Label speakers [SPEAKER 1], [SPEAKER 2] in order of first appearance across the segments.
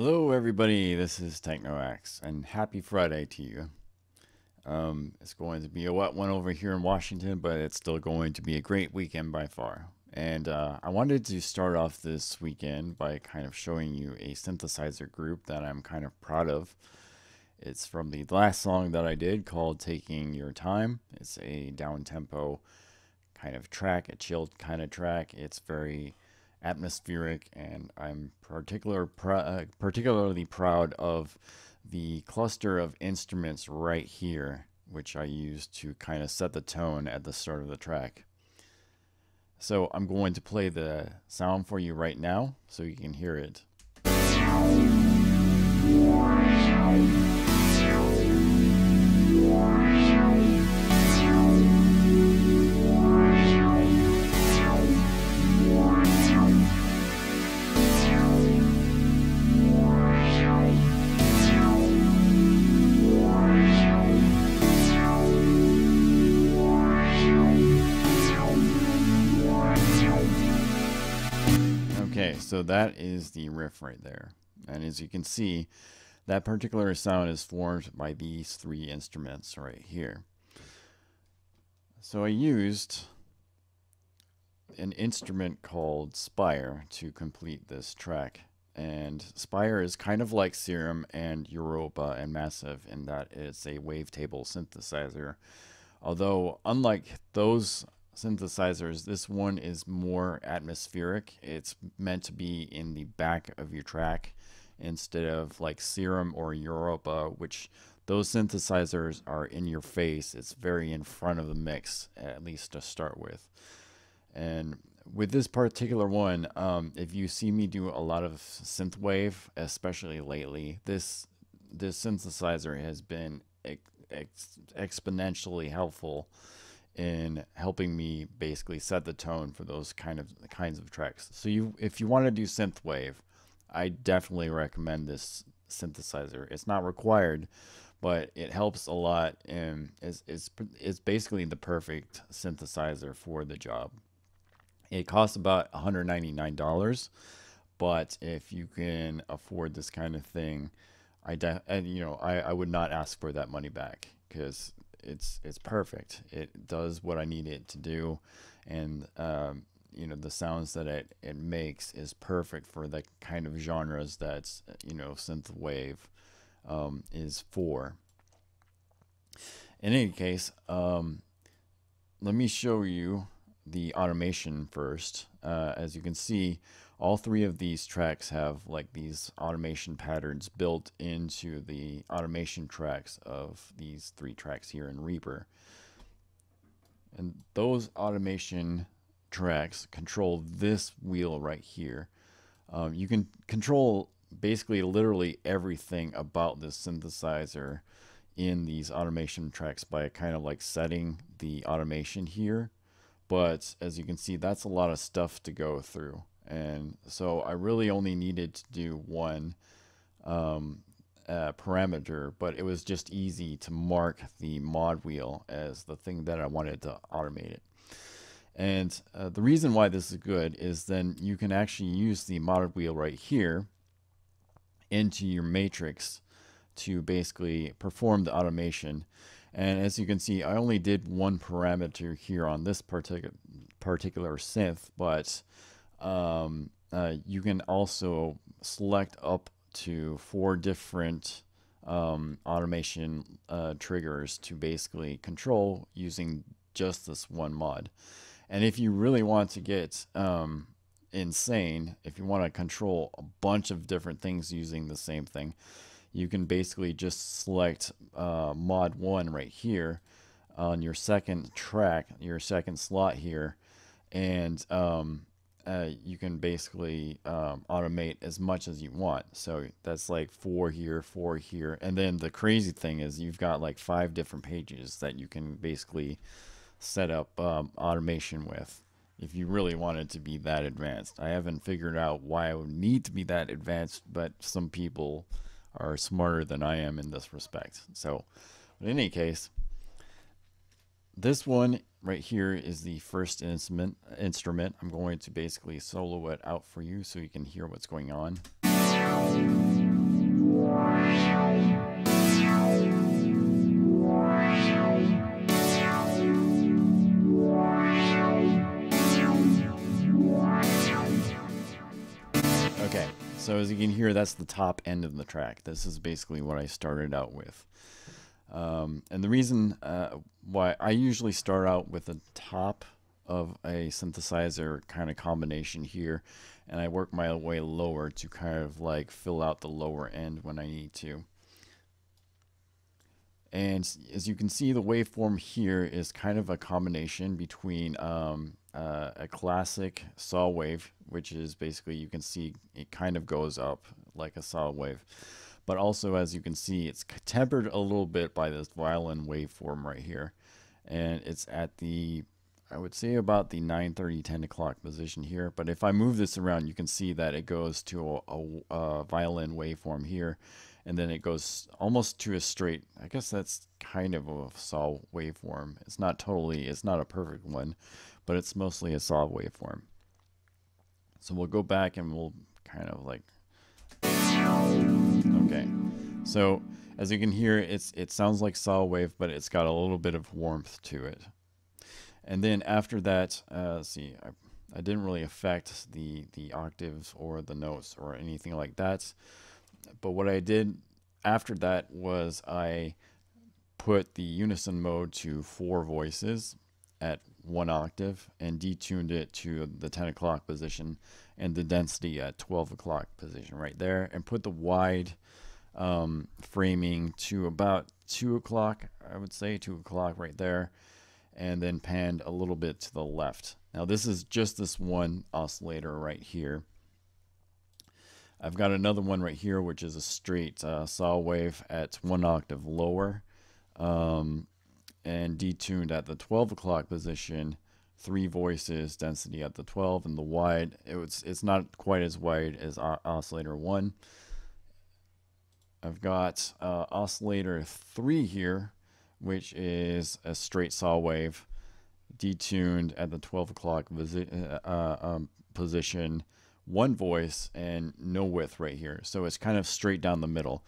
[SPEAKER 1] Hello, everybody. This is TeknoAXE, and happy Friday to you. Um, it's going to be a wet one over here in Washington, but it's still going to be a great weekend by far. And uh, I wanted to start off this weekend by kind of showing you a synthesizer group that I'm kind of proud of. It's from the last song that I did called Taking Your Time. It's a down tempo kind of track, a chilled kind of track. It's very atmospheric, and I'm particular pr uh, particularly proud of the cluster of instruments right here, which I use to kind of set the tone at the start of the track. So I'm going to play the sound for you right now so you can hear it. So that is the riff right there. And as you can see, that particular sound is formed by these three instruments right here. So I used an instrument called Spire to complete this track. And Spire is kind of like Serum and Europa and Massive in that it's a wavetable synthesizer. Although, unlike those synthesizers, this one is more atmospheric. It's meant to be in the back of your track instead of like Serum or Europa, which those synthesizers are in your face. It's very in front of the mix, at least to start with. And with this particular one, um, if you see me do a lot of synthwave, especially lately, this this synthesizer has been ex ex exponentially helpful in helping me basically set the tone for those kind of kinds of tracks. So you if you want to do synthwave, I definitely recommend this synthesizer. It's not required, but it helps a lot and is is is basically the perfect synthesizer for the job. It costs about $199, but if you can afford this kind of thing, I de- and you know, I, I would not ask for that money back because it's it's perfect. It does what I need it to do, and um, you know the sounds that it it makes is perfect for the kind of genres that's you know synth wave um, is for. In any case, um, let me show you the automation first. Uh, as you can see, all three of these tracks have like these automation patterns built into the automation tracks of these three tracks here in Reaper. And those automation tracks control this wheel right here. Um, you can control basically literally everything about this synthesizer in these automation tracks by kind of like setting the automation here. But as you can see, that's a lot of stuff to go through and so I really only needed to do one um, uh, parameter, but it was just easy to mark the mod wheel as the thing that I wanted to automate it. And uh, the reason why this is good is then you can actually use the mod wheel right here into your matrix to basically perform the automation. And as you can see, I only did one parameter here on this particular particular synth, but um, uh, you can also select up to four different um, automation uh, triggers to basically control using just this one mod. And if you really want to get um, insane, if you want to control a bunch of different things using the same thing, you can basically just select uh, mod 1 right here on your second track, your second slot here, and um, uh, you can basically um, automate as much as you want. So that's like four here, four here. And then the crazy thing is you've got like five different pages that you can basically set up um, automation with if you really wanted to be that advanced. I haven't figured out why I would need to be that advanced, but some people are smarter than I am in this respect. So in any case, this one right here is the first instrument. instrument. I'm going to basically solo it out for you so you can hear what's going on. Okay, so as you can hear, that's the top end of the track. This is basically what I started out with. Um, and the reason uh, why I usually start out with the top of a synthesizer kind of combination here, and I work my way lower to kind of like fill out the lower end when I need to. And as you can see, the waveform here is kind of a combination between um, uh, a classic saw wave, which is basically you can see it kind of goes up like a saw wave. But also, as you can see, it's tempered a little bit by this violin waveform right here. And it's at the, I would say about the 9.30, 10 o'clock position here. But if I move this around, you can see that it goes to a, a, a violin waveform here and then it goes almost to a straight. I guess that's kind of a saw waveform. It's not totally, it's not a perfect one, but it's mostly a saw waveform. So we'll go back and we'll kind of like, okay. So as you can hear, it's it sounds like saw wave, but it's got a little bit of warmth to it. And then after that, uh, let's see, I, I didn't really affect the the octaves or the notes or anything like that but what I did after that was I put the unison mode to four voices at one octave and detuned it to the 10 o'clock position and the density at 12 o'clock position right there and put the wide um, framing to about 2 o'clock I would say 2 o'clock right there and then panned a little bit to the left. Now this is just this one oscillator right here. I've got another one right here, which is a straight uh, saw wave at one octave lower um, and detuned at the 12 o'clock position. Three voices, density at the 12, and the wide, it was, it's not quite as wide as oscillator 1. I've got uh, oscillator 3 here, which is a straight saw wave, detuned at the 12 o'clock uh, um, position one voice and no width right here. So it's kind of straight down the middle.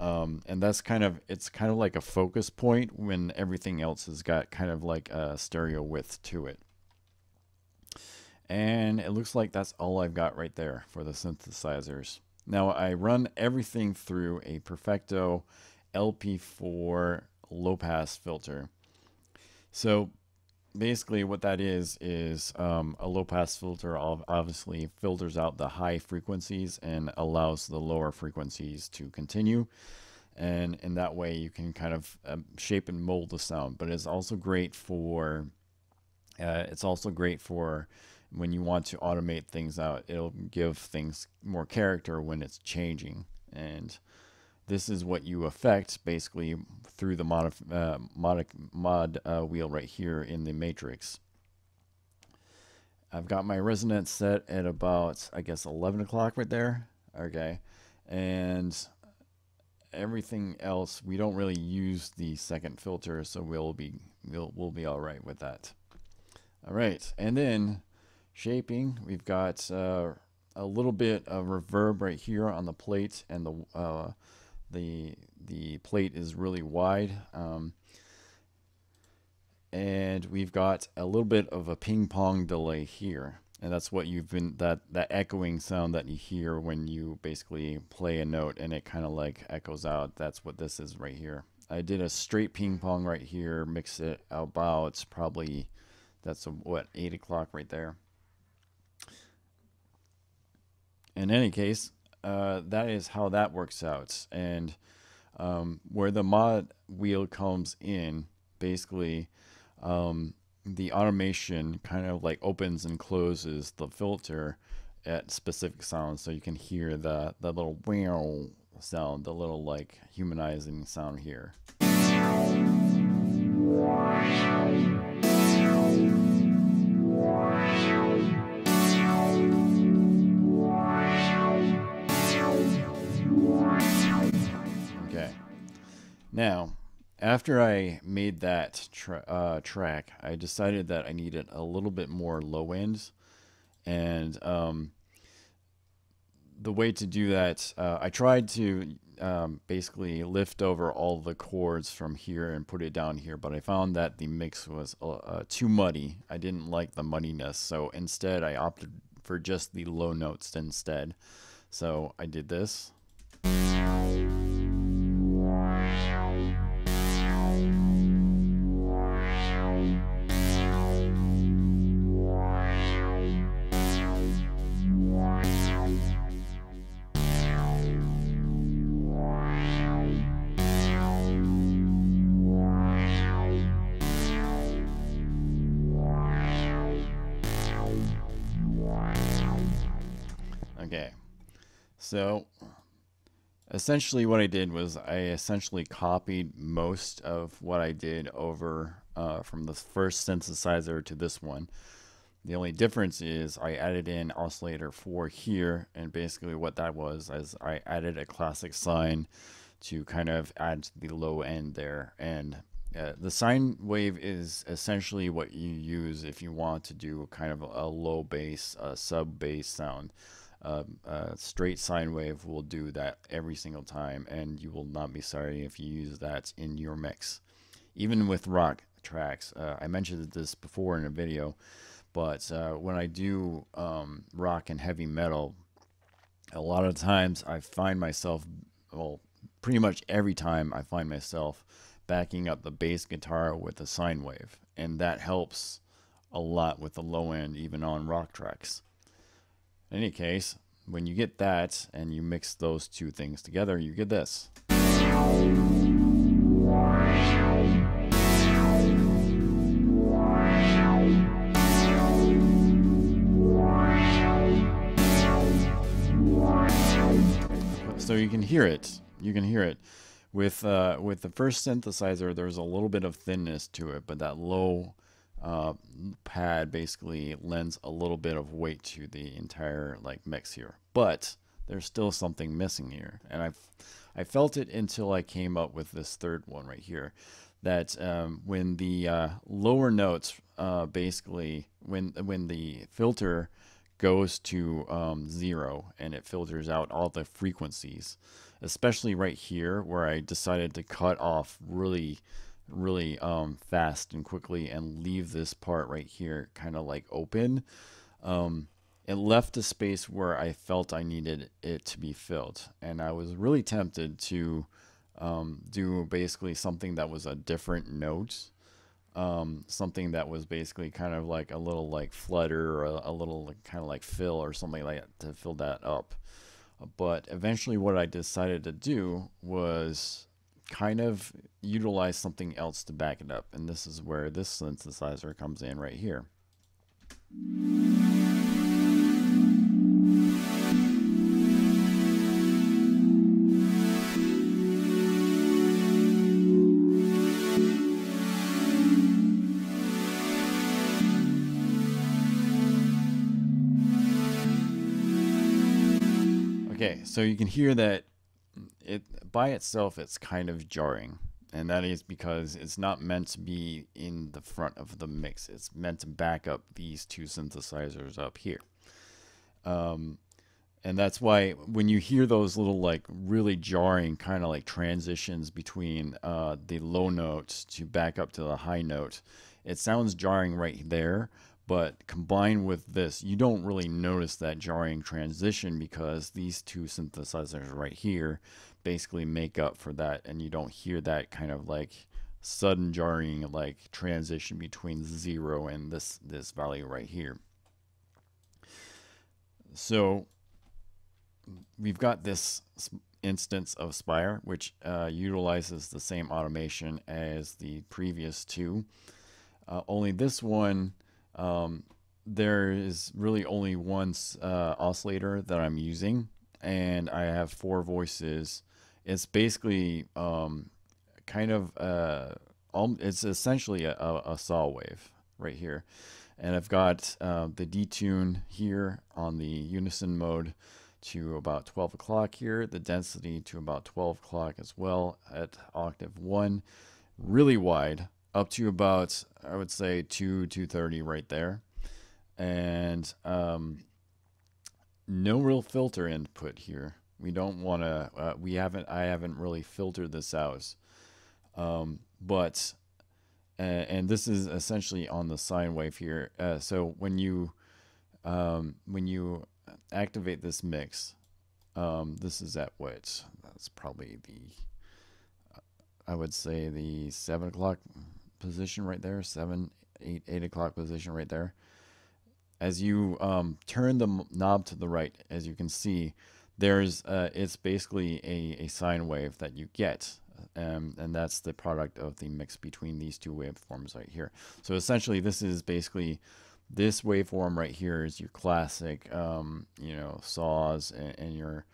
[SPEAKER 1] Um, and that's kind of, it's kind of like a focus point when everything else has got kind of like a stereo width to it. And it looks like that's all I've got right there for the synthesizers. Now I run everything through a Perfecto LP4 low pass filter. So basically what that is is um, a low pass filter obviously filters out the high frequencies and allows the lower frequencies to continue. And in that way you can kind of um, shape and mold the sound. But it's also great for uh, it's also great for when you want to automate things out. It'll give things more character when it's changing. And this is what you affect basically through the mod, uh, mod, mod uh, wheel right here in the matrix. I've got my resonance set at about, I guess, 11 o'clock right there. Okay. And everything else, we don't really use the second filter, so we'll be, we'll, we'll be all right with that. All right. And then shaping, we've got uh, a little bit of reverb right here on the plate and the uh, the the plate is really wide. Um, and we've got a little bit of a ping pong delay here. And that's what you've been, that, that echoing sound that you hear when you basically play a note and it kind of like echoes out. That's what this is right here. I did a straight ping pong right here, mix it about It's probably, that's a, what, 8 o'clock right there. In any case, uh, that is how that works out. And um, where the mod wheel comes in, basically, um, the automation kind of like opens and closes the filter at specific sounds, so you can hear the the little wow sound, the little like humanizing sound here. Now, after I made that tra uh, track, I decided that I needed a little bit more low ends. And um, the way to do that, uh, I tried to um, basically lift over all the chords from here and put it down here, but I found that the mix was uh too muddy. I didn't like the muddiness, so instead I opted for just the low notes instead. So I did this. So essentially what I did was I essentially copied most of what I did over uh, from the first synthesizer to this one. The only difference is I added in oscillator 4 here, and basically what that was is I added a classic sine to kind of add to the low end there. And uh, the sine wave is essentially what you use if you want to do kind of a low bass, uh, sub bass sound a straight sine wave will do that every single time, and you will not be sorry if you use that in your mix. Even with rock tracks, uh, I mentioned this before in a video, but uh, when I do um, rock and heavy metal, a lot of times I find myself, well, pretty much every time I find myself backing up the bass guitar with a sine wave, and that helps a lot with the low end, even on rock tracks. In any case, when you get that and you mix those two things together, you get this. So you can hear it. You can hear it. With uh, with the first synthesizer, there's a little bit of thinness to it, but that low uh, pad basically lends a little bit of weight to the entire like mix here. But there's still something missing here, and I I felt it until I came up with this third one right here. That um, when the uh, lower notes, uh, basically when when the filter goes to um, zero and it filters out all the frequencies, especially right here where I decided to cut off really really um, fast and quickly and leave this part right here kind of like open. Um, it left a space where I felt I needed it to be filled. And I was really tempted to um, do basically something that was a different note. Um, something that was basically kind of like a little like flutter or a, a little like, kind of like fill or something like that to fill that up. But eventually, what I decided to do was kind of utilize something else to back it up. And this is where this synthesizer comes in right here. Okay, so you can hear that by itself it's kind of jarring. And that is because it's not meant to be in the front of the mix. It's meant to back up these two synthesizers up here. Um, and that's why when you hear those little like really jarring kind of like transitions between uh, the low notes to back up to the high note it sounds jarring right there. But combined with this, you don't really notice that jarring transition because these two synthesizers right here basically make up for that and you don't hear that kind of like sudden jarring like transition between zero and this this value right here. So we've got this instance of Spire, which uh, utilizes the same automation as the previous two. Uh, only this one um, there is really only one uh, oscillator that I'm using, and I have four voices. It's basically um, kind of uh, it's essentially a, a, saw wave right here, and I've got uh, the detune here on the unison mode to about 12 o'clock here, the density to about 12 o'clock as well at octave one, really wide up to about I would say two two thirty right there, and um, no real filter input here. We don't want to. Uh, we haven't. I haven't really filtered this out, um, but uh, and this is essentially on the sine wave here. Uh, so when you um, when you activate this mix, Um, this is at what? That's probably the, I would say the seven o'clock position right there, seven, eight, eight o'clock position right there. As you um, turn the knob to the right, as you can see, there's uh, it's basically a, a sine wave that you get um, and that's the product of the mix between these two waveforms right here. So essentially, this is basically this waveform right here is your classic, um, you know, saws and, and, your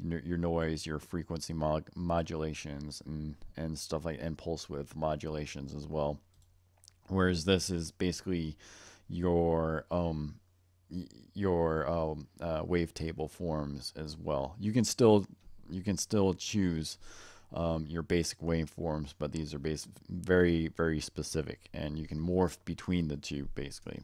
[SPEAKER 1] your noise, your frequency mod modulations, and and stuff like and pulse width modulations as well. Whereas this is basically your um your um, uh, wavetable forms as well. You can still you can still choose um, your basic waveforms, but these are basic, very, very specific, and you can morph between the two basically.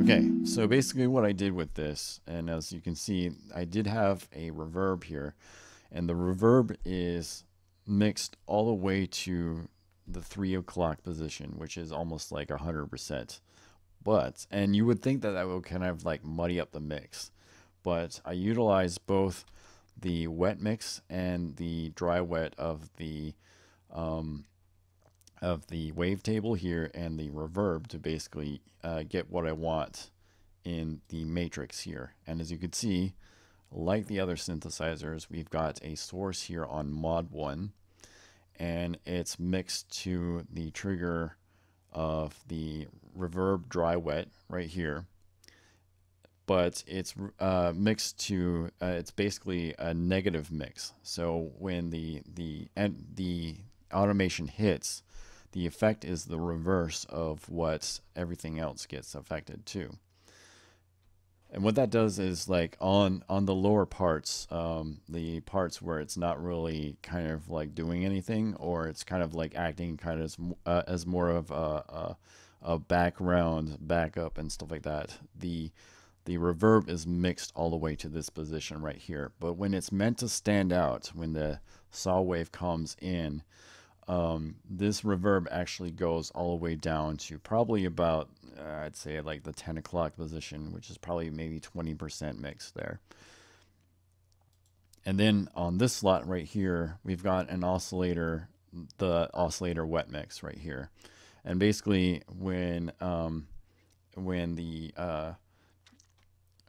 [SPEAKER 1] Okay, so basically what I did with this, and as you can see, I did have a reverb here, and the reverb is mixed all the way to the three o'clock position, which is almost like a hundred percent. But, and you would think that that would kind of like muddy up the mix. But I utilize both the wet mix and the dry wet of the um, of the wavetable here and the reverb to basically uh, get what I want in the matrix here. And as you can see, like the other synthesizers, we've got a source here on mod 1 and it's mixed to the trigger of the reverb dry wet right here. But it's uh, mixed to uh, it's basically a negative mix. So when the the and the automation hits the effect is the reverse of what everything else gets affected too and what that does is like on on the lower parts um, the parts where it's not really kind of like doing anything or it's kind of like acting kind of as, uh, as more of a, a, a background backup and stuff like that the the reverb is mixed all the way to this position right here. But when it's meant to stand out when the saw wave comes in um, this reverb actually goes all the way down to probably about uh, I'd say like the 10 o'clock position, which is probably maybe 20% mix there. And then on this slot right here, we've got an oscillator, the oscillator wet mix right here. And basically when, um, when the, uh,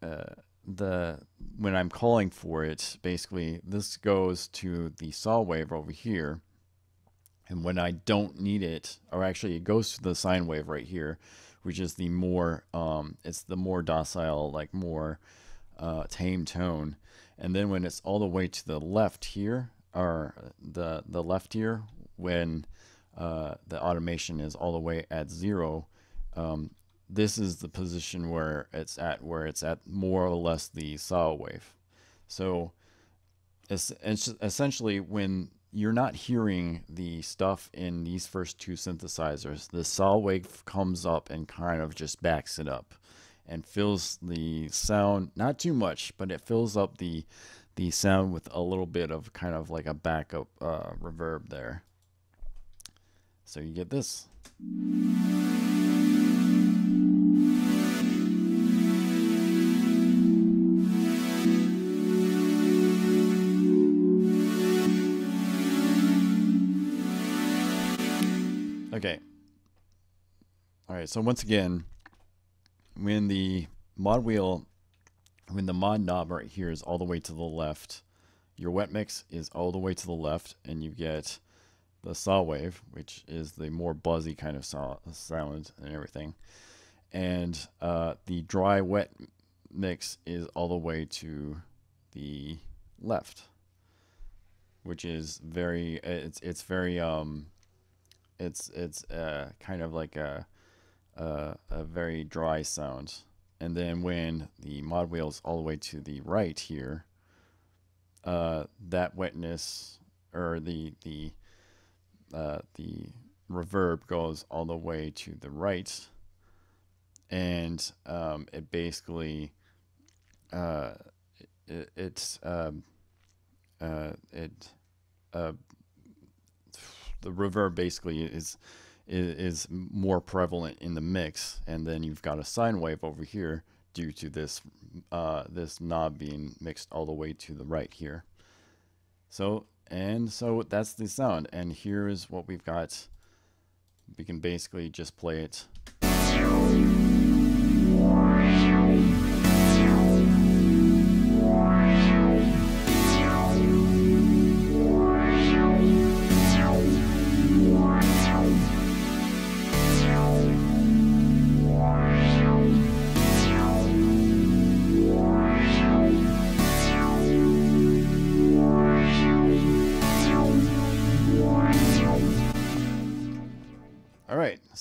[SPEAKER 1] uh, the, when I'm calling for it, basically this goes to the saw wave over here. And when I don't need it, or actually it goes to the sine wave right here, which is the more um, it's the more docile, like more uh, tame tone. And then when it's all the way to the left here, or the the left here, when uh, the automation is all the way at zero, um, this is the position where it's at, where it's at more or less the saw wave. So it's, it's essentially when you're not hearing the stuff in these first two synthesizers. The saw wave comes up and kind of just backs it up and fills the sound not too much, but it fills up the the sound with a little bit of kind of like a backup uh, reverb there. So you get this. Okay. All right. So once again, when the mod wheel, when the mod knob right here is all the way to the left, your wet mix is all the way to the left, and you get the saw wave, which is the more buzzy kind of saw, sound and everything. And uh, the dry wet mix is all the way to the left, which is very, it's, it's very, um, it's it's uh, kind of like a, a, a very dry sound. And then when the mod wheel is all the way to the right here, uh, that wetness or the the uh, the reverb goes all the way to the right, and um, it basically uh, it, it's um, uh, it uh, the reverb basically is is, more prevalent in the mix, and then you've got a sine wave over here due to this uh, this knob being mixed all the way to the right here. So and so that's the sound, and here is what we've got. We can basically just play it.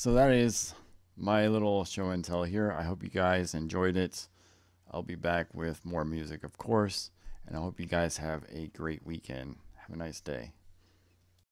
[SPEAKER 1] So that is my little show and tell here. I hope you guys enjoyed it. I'll be back with more music, of course, and I hope you guys have a great weekend. Have a nice day.